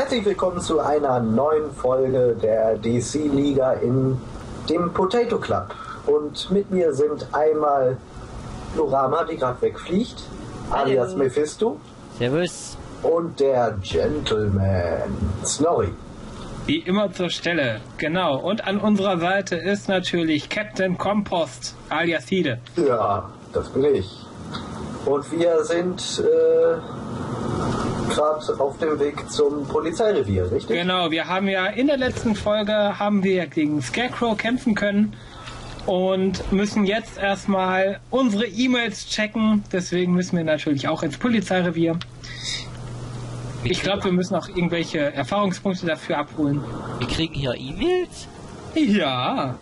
Herzlich willkommen zu einer neuen Folge der DC-Liga in dem Potato Club. Und mit mir sind einmal Lorama, die gerade wegfliegt, alias Hallo. Mephisto, Servus. und der Gentleman Snorri. Wie immer zur Stelle, genau. Und an unserer Seite ist natürlich Captain Compost, alias Hide. Ja, das bin ich. Und wir sind äh, gerade auf dem Weg zum Polizeirevier, richtig? Genau, wir haben ja in der letzten Folge haben wir gegen Scarecrow kämpfen können und müssen jetzt erstmal unsere E-Mails checken. Deswegen müssen wir natürlich auch ins Polizeirevier. Ich glaube, wir müssen auch irgendwelche Erfahrungspunkte dafür abholen. Wir kriegen hier E-Mails? Ja.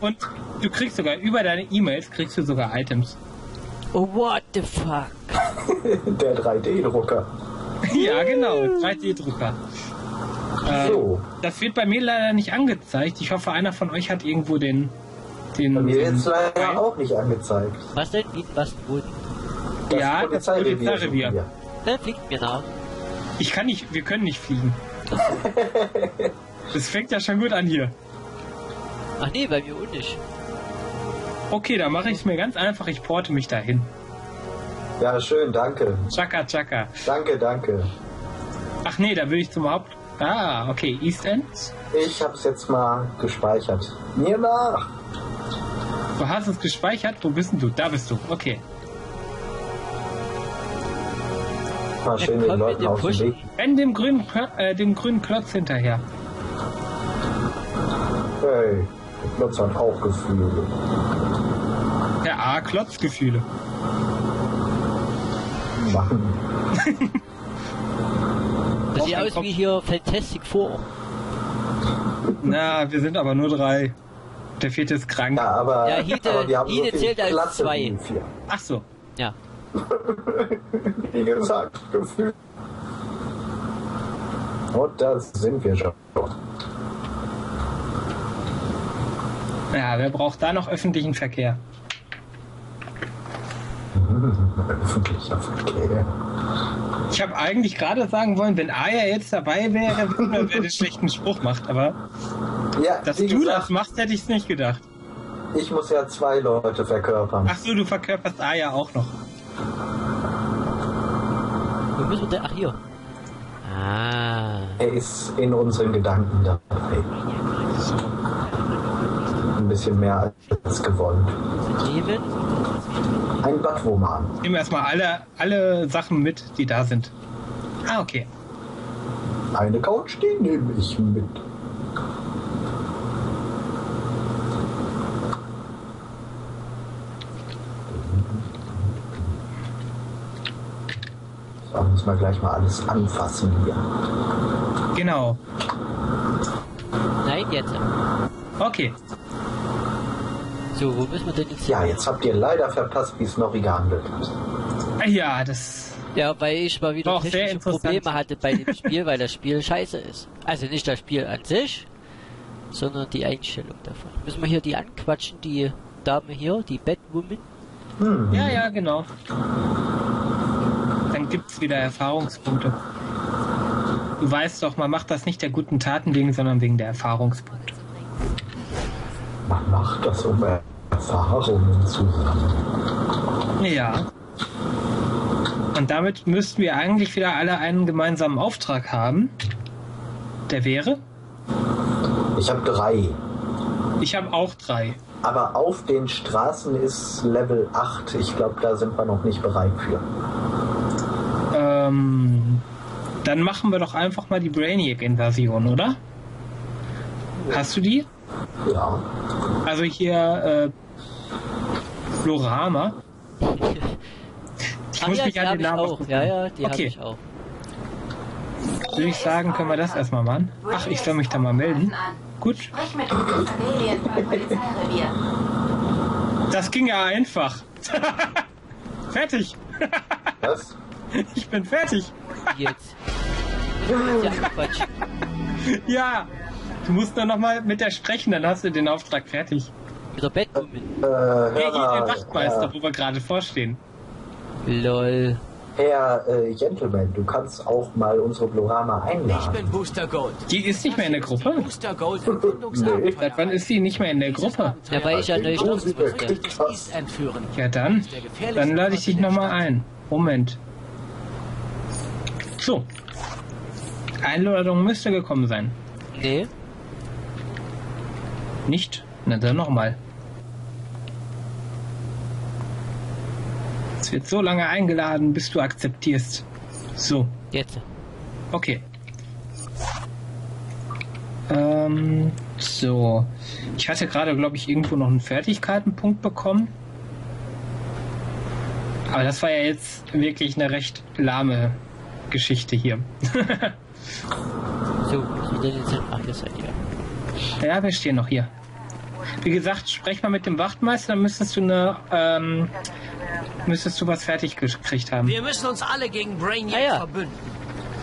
Und du kriegst sogar über deine E-Mails kriegst du sogar Items. Oh, what the fuck? Der 3D-Drucker. Ja, genau, 3D-Drucker. Ähm, So. Das wird bei mir leider nicht angezeigt. Ich hoffe, einer von euch hat irgendwo den. den Bei mir den jetzt leider auch nicht angezeigt. Was denn? Wie, was, wo? Das Ja, das Polizeirevier. Polizeirevier. suchen wir. Ne, fliegt mir nach. Ich kann nicht, wir können nicht fliegen. Das fängt ja schon gut an hier. Ach nee, bei mir auch nicht. Okay, dann mache ich es mir ganz einfach. Ich porte mich dahin. Ja, schön, danke. Chaka, chaka. Danke, danke. Ach nee, da will ich zum Haupt. Ah, okay, East End. Ich hab's jetzt mal gespeichert. Mir nach. Du hast es gespeichert. Wo bist denn du? Da bist du. Okay. Mal schön den Leuten auf den. Weg. Renn dem grünen, äh, dem grünen Klotz hinterher. Hey, der Klotz hat auch Gefühle. Ja, A, Mann. Das sieht aus wie hier Fantastic Four. Na, wir sind aber nur drei. Der vierte ist krank. Ja, aber, Ja, Hide- aber wir haben Hide so zählt als Platz zwei. in vier. Ach so. Ja. Wie gesagt, Gefühl. Und da sind wir schon. Ja, wer braucht da noch öffentlichen Verkehr? Öffentlicher Verkehr. Ich habe eigentlich gerade sagen wollen, wenn Aya jetzt dabei wäre, wer wer den schlechten Spruch macht. Aber Ja, dass du gesagt, das machst, hätte ich es nicht gedacht. ich muss ja zwei Leute verkörpern. Ach so, du verkörperst Aya auch noch. Wo müssen wir denn? Ach, hier. Ah. Er ist in unseren Gedanken dabei. Ein bisschen mehr als gewollt. Nehmen. Ein Batwoman. Nehmen erstmal alle, alle Sachen mit, die da sind. Ah, okay. Eine Couch, die nehme ich mit. So, müssen wir gleich mal alles anfassen hier. Genau. Nein, jetzt. Okay. So, wo müssen wir denn jetzt? Ja, jetzt habt ihr leider verpasst, wie Snorri gehandelt hat. Ja, das. Ja, weil ich mal wieder technische. Probleme hatte bei dem Spiel, weil das Spiel scheiße ist. Also nicht das Spiel an sich, sondern die Einstellung davon. Müssen wir hier die anquatschen, die Dame hier, die Batwoman? Hm. Ja, ja, genau. Dann gibt's wieder Erfahrungspunkte. Du weißt doch, man macht das nicht der guten Taten wegen, sondern wegen der Erfahrungspunkte. Man macht das, um Erfahrungen zu sammeln. Ja. Und damit müssten wir eigentlich wieder alle einen gemeinsamen Auftrag haben. Der wäre? Ich habe drei. Ich habe auch drei. Aber auf den Straßen ist Level 8. Ich glaube, da sind wir noch nicht bereit für. Ähm, dann machen wir doch einfach mal die Brainiac-Invasion, oder? Hast du die? Ja. Also hier, äh, Florama. Ich Ach muss ja, mich an habe den Namen auch. Ja, ja, die habe Okay. ich auch. Würde ich sagen, können wir das erstmal machen. Ach, ich soll mich da mal melden. Gut, Sprich mit uns Polizeirevier. das ging ja einfach. fertig. Was? Ich bin fertig. Jetzt. Ja, Quatsch. Ja, du musst nur noch mal mit der sprechen, dann hast du den Auftrag fertig. Batwoman. Äh, Hey, hier mal, der Wachtmeister, äh, wo wir gerade vorstehen. Lol. Herr äh, Gentleman, du kannst auch mal unsere Blorama Ich einladen. bin Booster Gold. Die ist nicht mehr in der Gruppe? Booster Gold Nee. Seit wann ist sie nicht mehr in der Gruppe? Ja, weil ich ja das. entführen. Ja dann, dann lade ich dich nochmal ein. Moment. So. Einladung müsste gekommen sein. Nee, Nicht? Na dann nochmal. Es wird so lange eingeladen, bis du akzeptierst. So, jetzt. okay. Ähm, so. Ich hatte gerade, glaube ich, irgendwo noch einen Fertigkeitenpunkt bekommen. Aber das war ja jetzt wirklich eine recht lahme Geschichte hier. So, wir denn jetzt hin? Ach, ihr seid ja. Ja, wir stehen noch hier. Wie gesagt, sprech mal mit dem Wachtmeister, dann müsstest du eine, ähm, müsstest du was fertig gekriegt haben. Wir müssen uns alle gegen Brainiac Ah, ja. verbünden.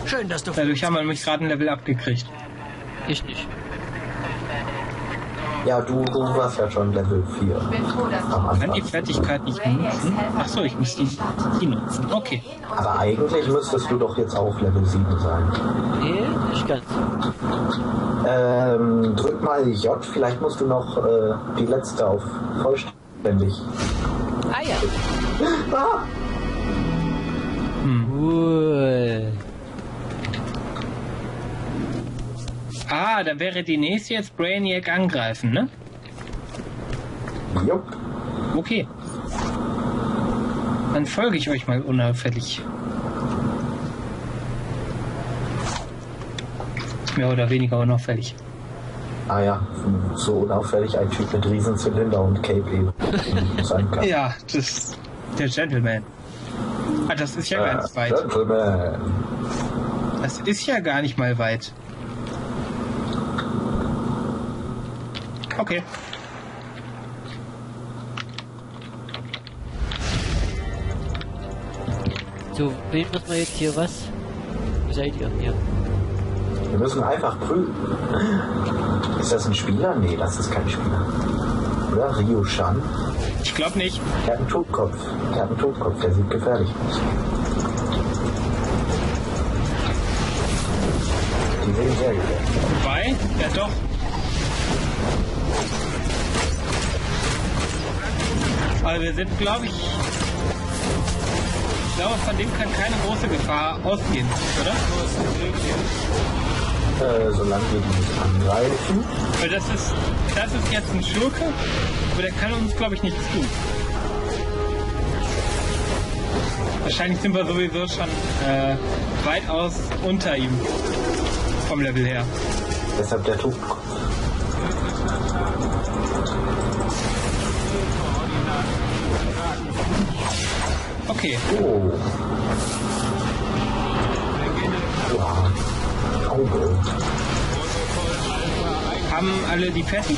Schön, dass du Dadurch haben wir nämlich gerade ein Level abgekriegt. Ich nicht. Ja, du, du warst ja schon Level 4 bin froh, dass am Kann die. Fertigkeit nicht benutzen? Achso, ich muss die, die nutzen. Okay. Aber eigentlich müsstest du doch jetzt auch Level 7 sein. Nee, nicht ganz. Ähm, drück mal J, vielleicht musst du noch äh, die letzte auf vollständig. Ah ja. Ah, Cool. Ah, dann wäre die nächste jetzt Brainiac angreifen, ne? jupp. Okay. Dann folge ich euch mal unauffällig. Mehr oder weniger unauffällig. Ah ja, so unauffällig ein Typ mit Riesenzylinder und Cape eben sein kann. Ja, das der Gentleman. Ah, das ist ja Äh, ganz weit. Gentleman. Das ist ja gar nicht mal weit. Okay. So, wen muss man jetzt hier was? Seid ihr? Hier. Wir müssen einfach prüfen. Ist das ein Spieler? Nee, das ist kein Spieler. Oder? Ryu Shan? Ich glaube nicht. Der hat einen Totkopf. Der hat einen Totkopf, der sieht gefährlich aus. Die sehen sehr gefährlich aus. Wobei, ja doch. Also wir sind, glaube ich. Ich glaube, von dem kann keine große Gefahr ausgehen, oder? Äh, solange wir die nicht angreifen. Weil das ist, das ist jetzt ein Schurke, aber der kann uns, glaube ich, nichts tun. Wahrscheinlich sind wir sowieso schon äh, weitaus unter ihm vom Level her. Deshalb der Totkopf. Okay, Oh. Ja. Auge. haben alle die fertig?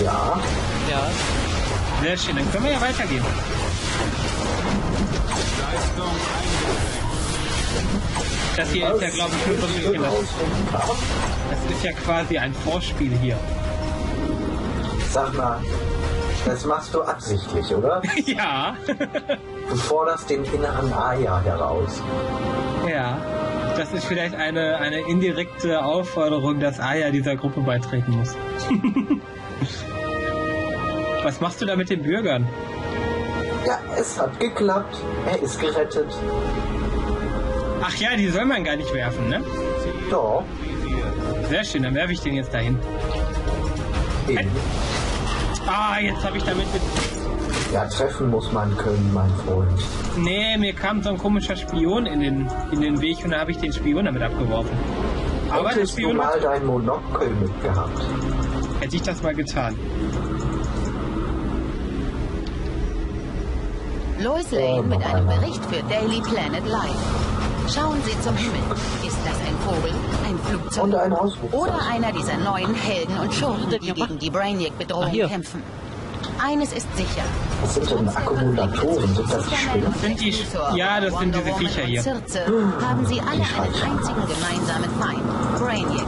Ja. Ja. Sehr schön, dann können wir ja weitergehen. Das hier ist ja, glaube ich, nur ein bisschen das, das ist ja quasi ein Vorspiel hier. Sag mal, das machst du absichtlich, oder? ja, Du forderst den inneren Aya heraus. ja. Das ist vielleicht eine, eine indirekte Aufforderung, dass Aya dieser Gruppe beitreten muss. Was machst du da mit den Bürgern? Ja, es hat geklappt. Er ist gerettet. Ach ja, die soll man gar nicht werfen, ne? Doch. Sehr schön, dann werfe ich den jetzt dahin. Ah, jetzt habe ich damit mit. Ja, treffen muss man können, mein Freund. Nee, mir kam so ein komischer Spion in den, in den Weg und da habe ich den Spion damit abgeworfen. Aber der Hättest du Spion mal hat, dein Monokel mitgehabt. hätte ich das mal getan. Lois Lane mit einem Bericht für Daily Planet Live. Schauen Sie zum Himmel. Ist das ein Vogel, ein Flugzeug Und ein oder einer dieser neuen Helden und Schurken, die gegen die Brainiac-Bedrohung kämpfen? Eines ist sicher. Was sind denn Akkumulatoren? Sind das die Spinnen? Sind die Sch- ja, das sind diese Viecher hier. Circe, haben Sie alle einen einzigen gemeinsamen Feind, Brainiac.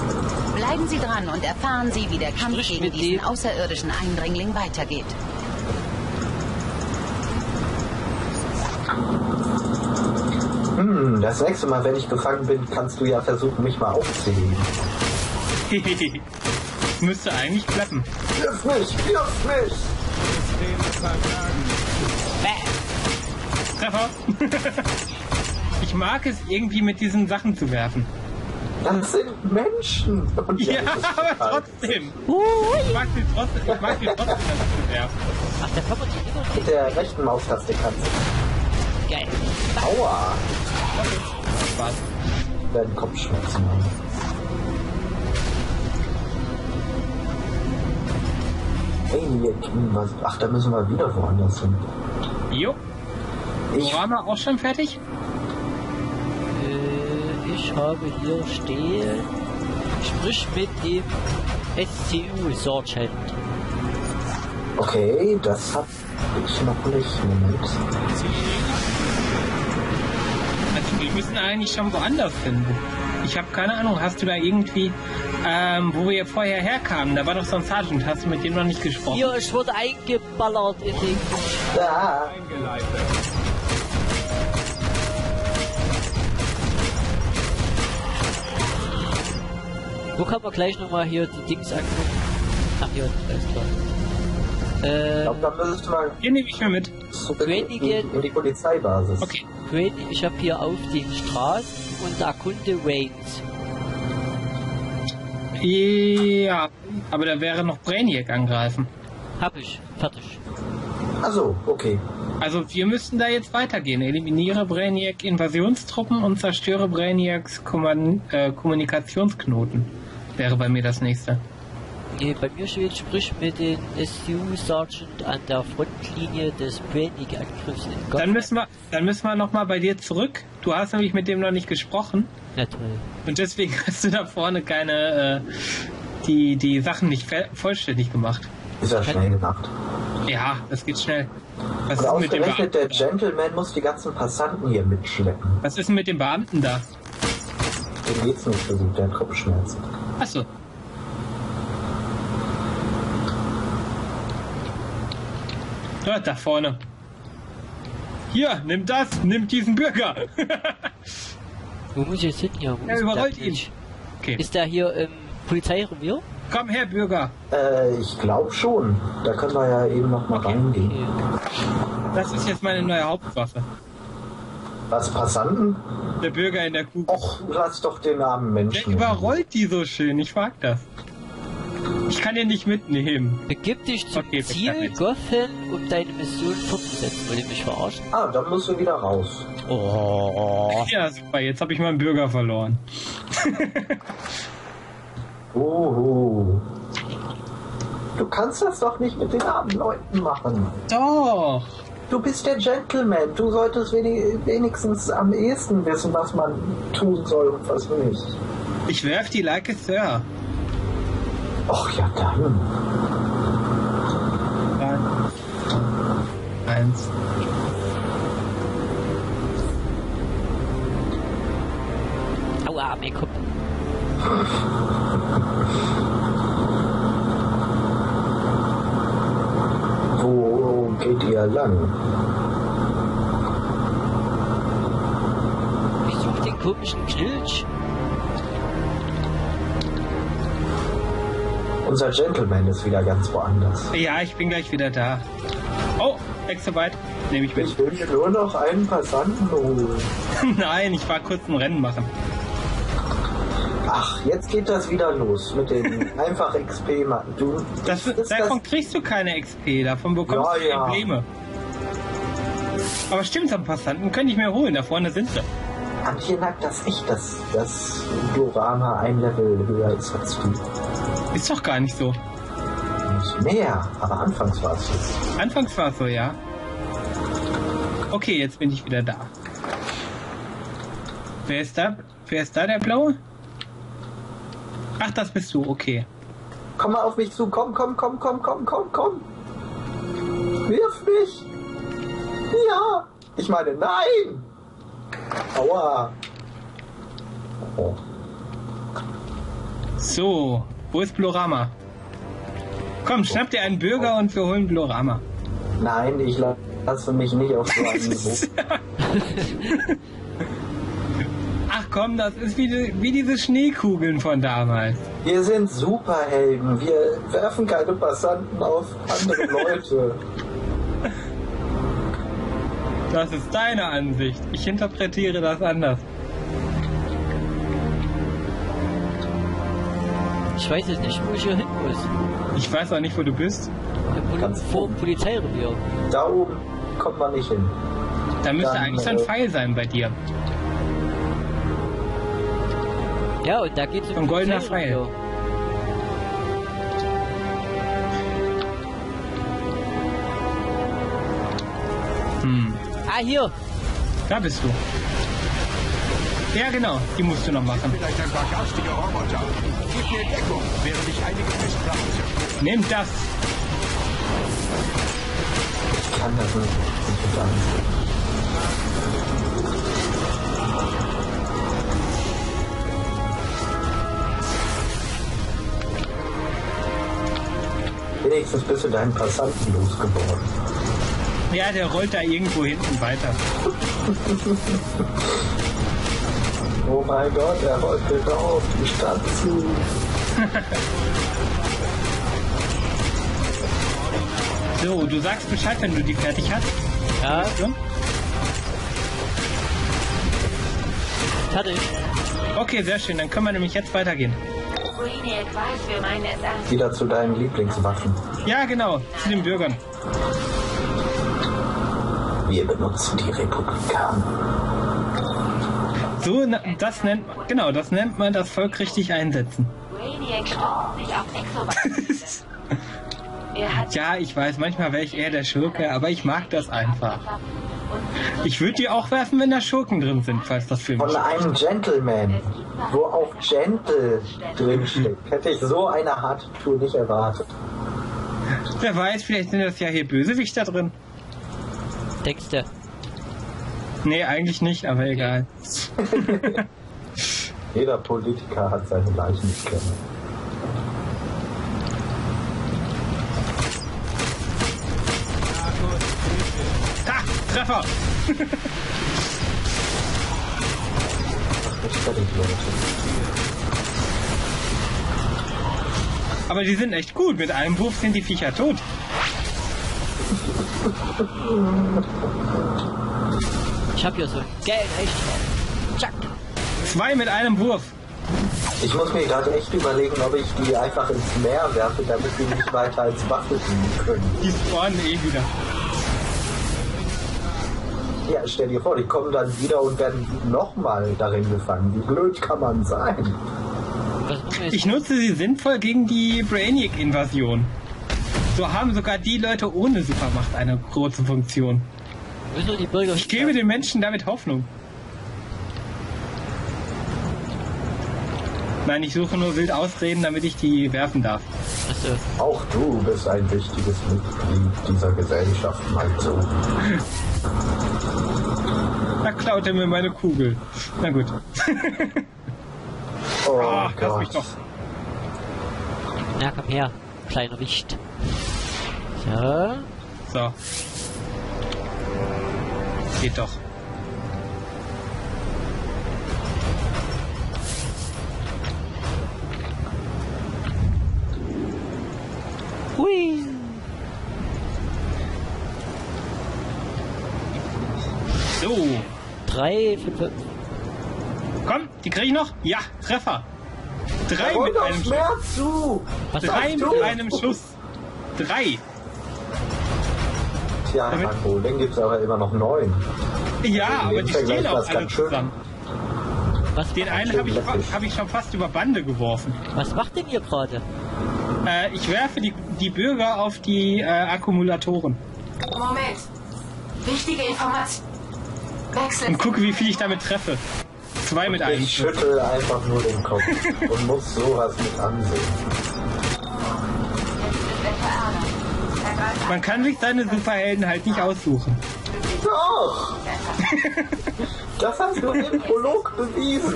Bleiben Sie dran und erfahren Sie, wie der Kampf Sprich gegen diesen außerirdischen Eindringling weitergeht. Hm, das nächste Mal, wenn ich gefangen bin, kannst du ja versuchen, mich mal aufzuheben. Müsste eigentlich klappen. Wirf mich, wirf mich! Treffer. ich mag es irgendwie mit diesen Sachen zu werfen. Das sind Menschen! Und Ja, aber trotzdem. Ich mag sie trotzdem, ich mag sie trotzdem dazu werfen. Ach, kann man die Mit der rechten Maustaste kannst du. geil. Aua! Spaß. Werden Kopfschmerzen haben. Ach, da müssen wir wieder woanders hin. Jo. Ich, Orama auch schon fertig? Äh, ich habe hier stehen. Sprich mit dem SCU Sergeant. okay, das hab ich noch nicht. Moment. Also wir müssen eigentlich schon woanders hin. Ich habe keine Ahnung, hast du da irgendwie, ähm, wo wir vorher herkamen, da war doch so ein Sergeant, hast du mit dem noch nicht gesprochen? Hier, ich wurde eingeballert in den. Da! Wo kann man gleich nochmal hier die Dings angucken? Ach, hier, alles klar. Ich Äh, glaube, da müsste man Hier nehme ich mir mit. in die Polizeibasis. Okay. Great, ich habe hier auf den Straßen und erkunde Waynes. Ja, aber da wäre noch Brainiac angreifen. Hab ich. Fertig. Also, okay. Also wir müssten da jetzt weitergehen. Eliminiere Brainiac Invasionstruppen und zerstöre Brainiacs Komman äh, Kommunikationsknoten. Wäre bei mir das nächste. Nee, bei mir steht, sprich mit den SU Sergeant an der Frontlinie des Brainiac-Angriffs in Gotham. Dann müssen wir, dann müssen wir nochmal bei dir zurück. Du hast nämlich mit dem noch nicht gesprochen. Na toll. Und deswegen hast du da vorne keine, äh, die, die Sachen nicht vollständig gemacht. Ist ja schnell gemacht. Ja, das geht schnell. Was Und ist, mit dem der Beamten da? Gentleman muss die ganzen Passanten hier mitschleppen. Was ist denn mit dem Beamten da? Dem geht's nicht so gut, der hat Kopfschmerzen. Achso. Ja, da vorne. Hier, nimm das, nimm diesen Bürger. Wo muss ich jetzt hin hier? Wo Er ist der überrollt ihn. Okay, Ist der hier im Polizeirevier? komm her, Bürger. Äh, ich glaube schon. Da können wir ja eben noch mal reingehen. Okay. Das ist jetzt meine neue Hauptwaffe. Was, Passanten? Der Bürger in der Kugel. Och, lass doch den armen Der Menschen. überrollt die so schön, ich mag das. Ich kann den nicht mitnehmen. Begib dich zum Okay, Ziel. Gotham, um deine Mission fortzusetzen. Wollt ihr mich verarschen? Ah, dann musst du wieder raus. Oh. Ja, super, jetzt habe ich meinen Bürger verloren. Uhu. Du kannst das doch nicht mit den armen Leuten machen. Doch. Du bist der Gentleman. Du solltest wenig, wenigstens am ehesten wissen, was man tun soll und was nicht. Ich werf die like a Sir. Och ja, dann. Drei, Eins. Aua, mein Kopf. Wo geht ihr lang? Ich such den komischen Knilch. Unser Gentleman ist wieder ganz woanders. Ja, ich bin gleich wieder da. Oh, Exabyte. Nehme ich mit. Ich will mir nur noch einen Passanten holen. Nein, ich war kurz ein Rennen machen. Ach, jetzt geht das wieder los mit dem einfach XP machen. Du, Das, ist davon kriegst du keine XP, davon bekommst Ja, du ja. Embleme. Aber stimmt, so ein Passanten könnte ich mir holen, da vorne sind sie. Antje sagt das echt, dass das Diorama ein Level höher ist als du. Ist doch gar nicht so. Nicht mehr, aber anfangs war es so. Anfangs war es so, ja. Okay, jetzt bin ich wieder da. Wer ist da? Wer ist da, der Blaue? Ach, das bist du, okay. Komm mal auf mich zu, komm, komm, komm, komm, komm, komm, komm. Wirf mich. Ja. Ich meine, nein. Aua. Oh. So, wo ist Blorama? Komm, schnapp dir einen Bürger und wir holen Blorama. Nein, ich lasse mich nicht auf so einem Niveau. komm, das ist wie, die, wie diese Schneekugeln von damals. Wir sind Superhelden. Wir werfen keine Passanten auf andere Leute. Das ist deine Ansicht. Ich interpretiere das anders. Ich weiß jetzt nicht, wo ich hier hin muss. Ich weiß auch nicht, wo du bist. Poli Ganz vor dem Polizeirevier. Da oben kommt man nicht hin. Da müsste Dann, eigentlich so ein äh, Pfeil sein bei dir. Ja, und da geht's um Ein goldener Polizeirevier. Hm. Ah, hier. Da bist du. Ja, genau. Die musst du noch machen. Vielleicht ein paar garstige Roboter. Gib mir Deckung, während ich einige Festplatten. Nimm das. Ich kann das nicht. Ich bin verdammt. Wenigstens bist du deinen Passanten losgeworden. Ja, der rollt da irgendwo hinten weiter. Oh mein Gott, er rollt wieder auf die Stadt zu. So, du sagst Bescheid, wenn du die fertig hast. Ja, fertig. Okay, sehr schön. Dann können wir nämlich jetzt weitergehen. Wieder zu deinen Lieblingswaffen. Ja, genau. Zu den Bürgern. Wir benutzen die Republikaner. So, na- das nennt man, genau, das nennt man das Volk richtig einsetzen. Ja, ich weiß, manchmal wäre ich eher der Schurke, aber ich mag das einfach. Ich würde die auch werfen, wenn da Schurken drin sind, falls das für mich. Von einem Gentleman, wo auch Gentle drinsteht, hätte ich so eine harte Tour nicht erwartet. Wer weiß, vielleicht sind das ja hier Bösewichter drin. Denkst du? Nee, eigentlich nicht, aber egal. Jeder Politiker hat seine Leichen kennen. Ha! Treffer! Aber die sind echt gut. Mit einem Wurf sind die Viecher tot. Ich hab hier so geilen Echtschlag. Zack. Zwei mit einem Wurf. Ich muss mir gerade echt überlegen, ob ich die einfach ins Meer werfe, damit die nicht weiter als Waffe dienen können. Die spawnen eh wieder. Ja, stell dir vor, die kommen dann wieder und werden nochmal darin gefangen. Wie blöd kann man sein? Ich nutze sie sinnvoll gegen die Brainiac-Invasion. So haben sogar die Leute ohne Supermacht eine große Funktion. Müssen die Bürger Ich gebe den Menschen damit Hoffnung. Nein, ich suche nur wild Ausreden, damit ich die werfen darf. Achso. Auch du bist ein wichtiges Mitglied dieser Gesellschaft, mein Sohn. Da klaut er mir meine Kugel. Na gut. Oh Ah, lass mich doch. Na, komm her. Kleiner Wicht. So. So. Geht doch. Hui. So. Drei, fünf, fünf. Komm, die kriege ich noch? Ja, Treffer. Drei mit einem Schuss. mehr zu! Was Drei mit du? einem Schuss. Drei. Tja, Damit- Herr Bowling gibt es aber immer noch neun. Ja, aber die stehen auch alle ganz schön. zusammen. Was, Den einen habe ich, hab ich schon fast über Bande geworfen. was macht denn ihr gerade? Äh, ich werfe die, die Bürger auf die äh, Akkumulatoren Moment. Wichtige Information. Wechsel. und gucke, wie viel ich damit treffe. Zwei mit einem Ich schüttel einfach nur den Kopf und muss sowas mit ansehen. Man kann sich seine Superhelden halt nicht aussuchen. Doch! Das hast du im Prolog bewiesen.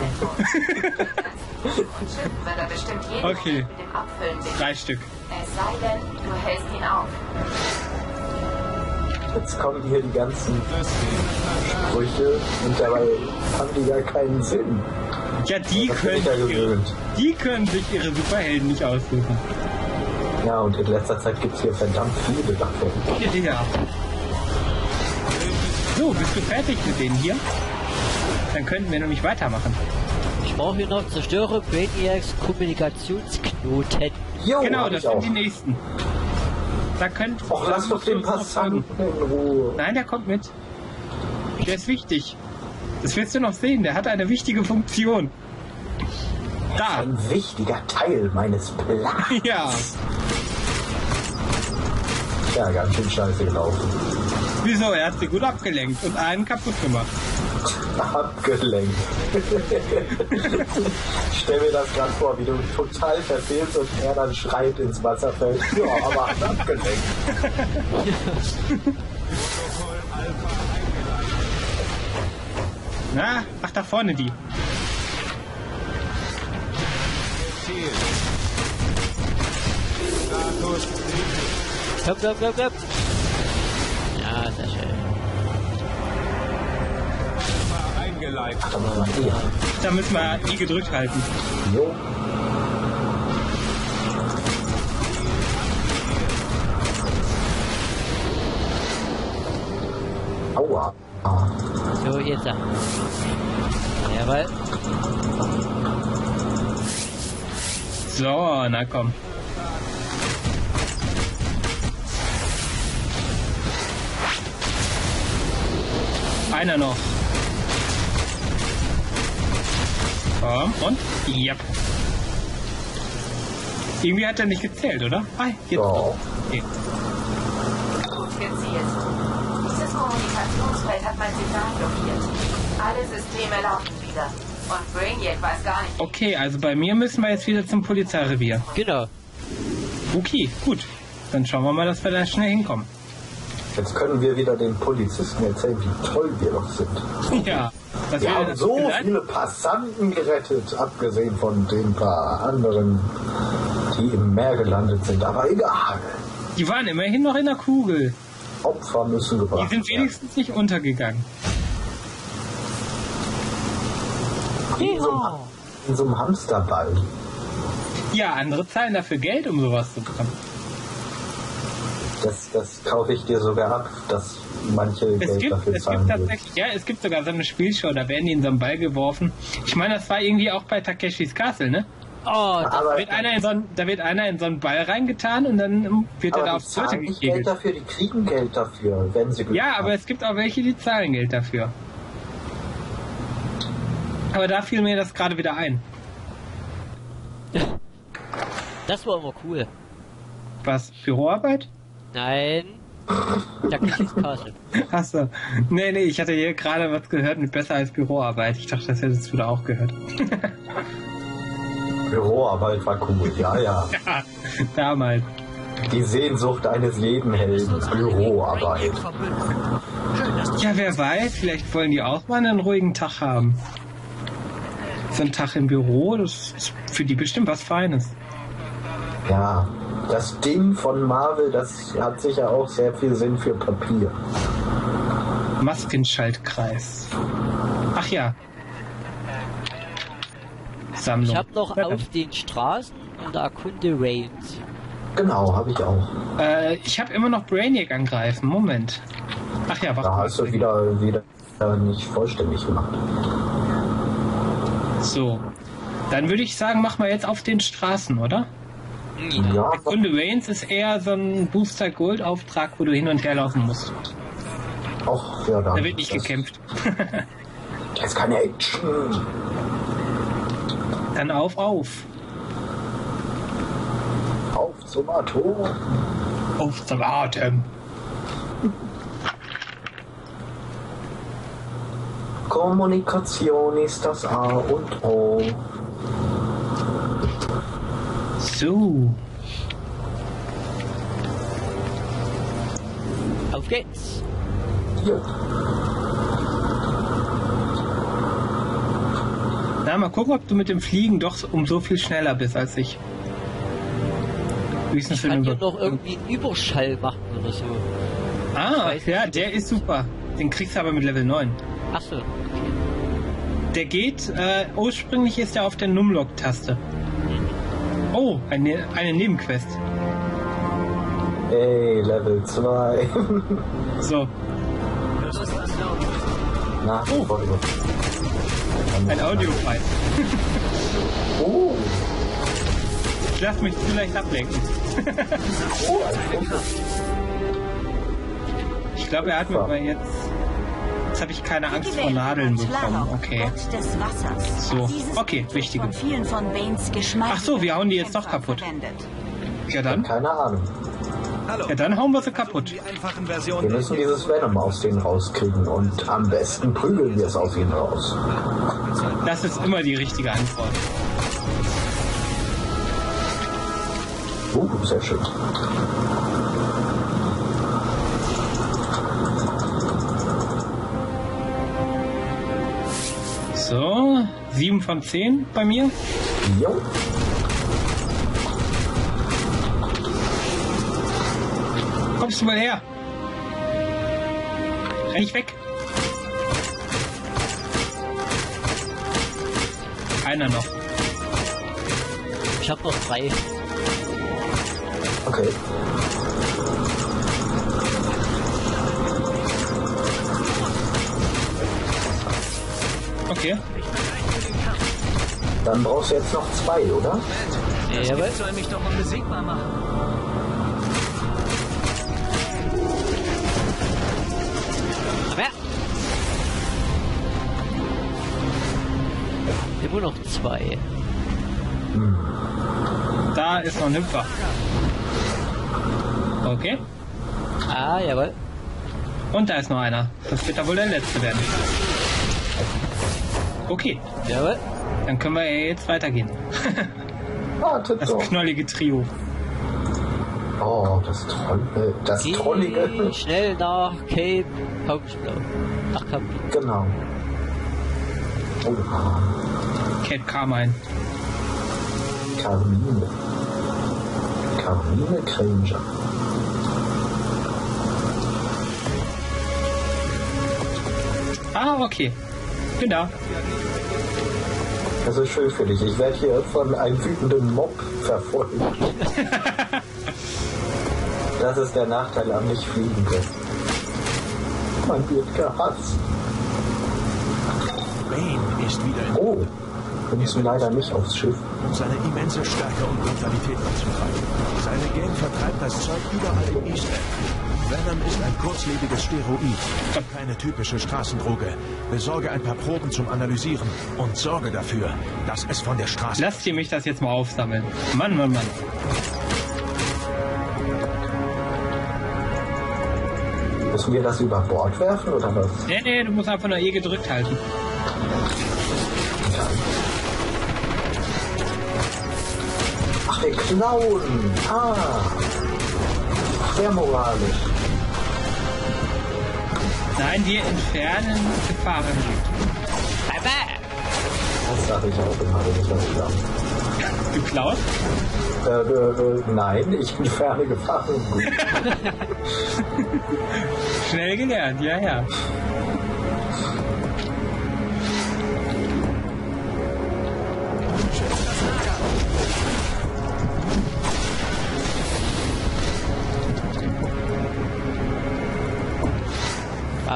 Okay. mit dem Abfüllen sehen. Drei Stück. Es sei denn, du hältst ihn auf. Jetzt kommen hier die ganzen Sprüche und dabei haben die gar keinen Sinn. Ja, die können, ja ihre, die können sich ihre Superhelden nicht aussuchen. Ja, und in letzter Zeit gibt es hier verdammt viele davon. Ja. So, bist du fertig mit denen hier? Dann könnten wir nämlich weitermachen. Ich brauche hier noch zerstöre Brainiacs Kommunikationsknoten. Jo, genau, das ich sind auch. die nächsten. Da könnt Och, lass doch den Passanten in Ruhe. Nein, der kommt mit. Der ist wichtig. Das wirst du noch sehen. Der hat eine wichtige Funktion. Da. Ein wichtiger Teil meines Plans. Ja. Ja, ganz schön scheiße gelaufen. Wieso? Er hat sie gut abgelenkt und einen kaputt gemacht. Abgelenkt. Stell mir das gerade vor, wie du total verfehlst und er dann schreit ins Wasser fällt. Ja, aber hat abgelenkt. Na, ach, da vorne die. Ziel. Status Komm, komm, komm, komm. Ja, sehr schön. eingeleitet. Da müssen wir I gedrückt halten. Jo. Aua. So, jetzt. da. Jawohl. So, na komm. Einer noch. Komm, und? Yep. Irgendwie hat er nicht gezählt, oder? Ah, jetzt. Doch. Okay. gezielt. Dieses Kommunikationsfeld hat mein Signal blockiert. Alle Systeme laufen wieder. Und Brainiac weiß gar nicht. okay, also bei mir müssen wir jetzt wieder zum Polizeirevier. Genau. Okay, gut. Dann schauen wir mal, dass wir da schnell hinkommen. Jetzt können wir wieder den Polizisten erzählen, wie toll wir doch sind. Ja. Was Wir haben so gelernt- viele Passanten gerettet, abgesehen von den paar anderen, die im Meer gelandet sind. Aber egal. Die waren immerhin noch in der Kugel. Opfer müssen Die gebracht sind werden. wenigstens nicht untergegangen. In so, einem, in so einem Hamsterball. Ja, andere zahlen dafür Geld, um sowas zu bekommen. Das, das kaufe ich dir sogar ab, dass manche Es Geld gibt, dafür es zahlen gibt würden. tatsächlich, ja, es gibt sogar so eine Spielshow, da werden die in so einen Ball geworfen. Ich meine, das war irgendwie auch bei Takeshis Castle, ne? Oh, Aber, Da wird einer in so einen, da wird einer in so einen Ball reingetan und dann wird er aber da aufs zahlen nicht Geld gekegelt. dafür, die kriegen Geld dafür, wenn sie Glück Ja, aber haben. es gibt auch welche, die zahlen Geld dafür. Aber da fiel mir das gerade wieder ein. das war immer cool. Was? Büroarbeit? Nein. Takeshis Castle. Achso. Nee, nee, ich hatte hier gerade was gehört mit besser als Büroarbeit. Ich dachte, das hättest du da auch gehört. Büroarbeit war cool, ja, ja. Ja, damals. Die Sehnsucht eines jeden Helden, Büroarbeit. Ja, wer weiß, vielleicht wollen die auch mal einen ruhigen Tag haben. So ein Tag im Büro, das ist für die bestimmt was Feines. Ja, das Ding von Marvel, das hat sicher auch sehr viel Sinn für Papier. Maskenschaltkreis. Ach ja. Sammlung. Ich habe noch Ja, auf den Straßen und erkunde Rails. Genau, habe ich auch. Äh, ich habe immer noch Brainiac angreifen. Moment. Ach ja, Da warte. hast du wieder, wieder nicht vollständig gemacht. So. Dann würde ich sagen, mach mal jetzt auf den Straßen, oder? Ja, Kunde Reigns ist eher so ein Booster Gold Auftrag, wo du hin und her laufen musst. auch, ja, da. Da wird nicht das, gekämpft. Das ist keine Action. Dann auf, auf. Auf zum Atom. Auf zum Atem. Kommunikation ist das A und O. So. Auf geht's. Jo. Na, mal gucken, ob du mit dem Fliegen doch um so viel schneller bist als ich. Höchstens Ich kann hier du noch irgendwie einen Überschall machen oder so. Ah, weiß ja, der ist super. Den kriegst du aber mit Level 9. Ach so. Der geht, äh, ursprünglich ist er auf der Numlock-Taste. Oh, eine, eine Nebenquest. Ey, Level 2. So, Nachfolge. ein Audio-File. Oh, Ich lass mich zu leicht ablenken. oh. Ich glaube, er hat mir aber jetzt... Jetzt habe ich keine Angst vor Nadeln bekommen. Okay. So, okay, wichtige. Ach so, wir hauen die jetzt doch kaputt. Ja dann, Keine Ahnung. Ja dann hauen wir sie kaputt. Wir müssen dieses Venom aus denen rauskriegen und am besten prügeln wir es aus ihnen raus. Das ist immer die richtige Antwort. Uh, sehr schön. 7 von 10 bei mir. Jo, Kommst du mal her? Renn ich weg. Einer noch. Ich habe noch drei. okay. Okay. Dann brauchst du jetzt noch zwei, oder? Ja, jawohl. soll mich doch unbesiegbar machen. Aber ja. Immer noch zwei. Da ist noch ein Hüpfer. Okay. Ah, jawohl. Und da ist noch einer. Das wird da wohl der letzte werden. Okay, Jawohl. Dann können wir ja jetzt weitergehen. Wartet Das doch. knollige Trio. Oh, das Trolle, das Geh Trollige. schnell nach Cape Hauptschlau. Nach Cape. Genau. Oha, Cape Carmine. Carmine. Carmine Granger. Ah, okay. Bin da. Das ist schön für dich. Ich werde hier von einem wütenden Mob verfolgt. das ist der Nachteil am nicht fliegen können. Man wird gehasst. Bane ist wieder in Oh, wir müssen leider nicht aufs Schiff. um seine immense Stärke und Brutalität anzutreiben. Seine Gang vertreibt das Zeug überall East End. Venom ist ein kurzlebiges Steroid. Keine typische Straßendroge. Besorge ein paar Proben zum Analysieren und sorge dafür, dass es von der Straße... Lasst ihr mich das jetzt mal aufsammeln. Mann, Mann, Mann. Müssen wir das über Bord werfen oder was? Nee, nee, du musst einfach nur E gedrückt halten. Ach, wir klauen. Ah. Sehr moralisch. Nein, wir entfernen Gefahren. Das sage ich auch immer, wenn ich das glaube. Geklaut? Äh, äh, äh, nein, ich entferne Gefahren. Gut. Schnell gelernt, ja, ja.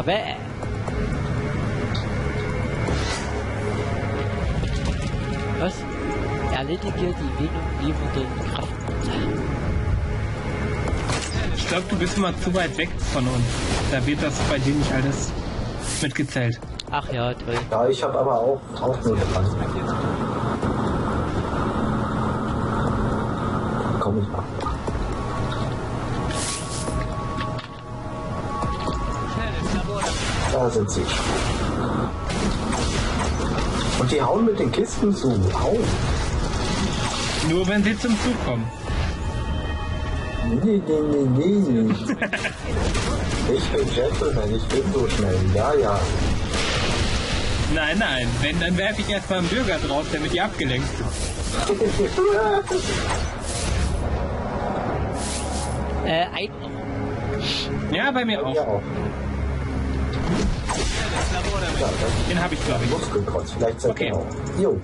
Aber. Was? Erledige die Venom-liebenden Kraftmonster. Ich glaube, du bist immer zu weit weg von uns. Da wird das bei dir nicht alles mitgezählt. Ach ja, toll. Ja, ich habe aber auch, auch nur dran. Da sind sie. Und die hauen mit den Kisten zu. Au. Nur wenn sie zum Zug kommen. Nee, nee, nee, nee. Ich bin Gentleman, ich bin so schnell. Ja, ja. Nein, nein. Wenn, dann werfe ich erstmal einen Bürger drauf, damit ihr abgelenkt sind. Äh, ein. Ja, bei mir auch. Ja, auch. Den habe ich, glaube ich. Muskelkreuz, vielleicht seid Okay. Jo.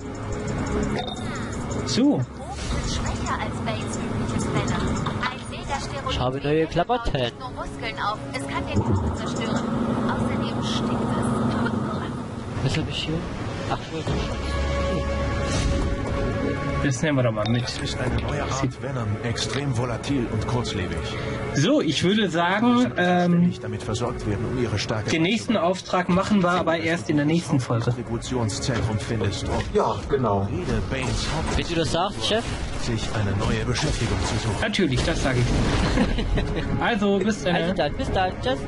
So, schwächer als Bates übliches Venom. Ein Megasteroid Ich habe neue Klamotten. nur Muskeln auf, es kann den Knochen zerstören. Außerdem stinkt es. Was habe ich hier? Ach, Schulterschutz. Das nehmen wir doch mal mit. Das ist eine neue Art Venom, extrem volatil und kurzlebig. So, ich würde sagen, ähm, ständig damit versorgt werden, um ihre Stärke den nächsten Auftrag machen wir aber erst in der nächsten Folge. Distributionszentrum findest, Ja, genau. Wenn du das sagst, Chef, sich eine neue Beschäftigung zu suchen. Natürlich, das sage ich. also, bis dann. also dann, bis dann, tschüss.